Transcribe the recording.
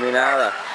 Não nada.